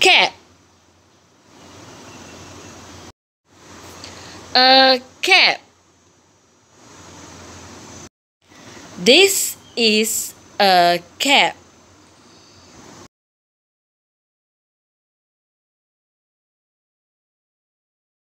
cat. Uh, a cap this is a cat.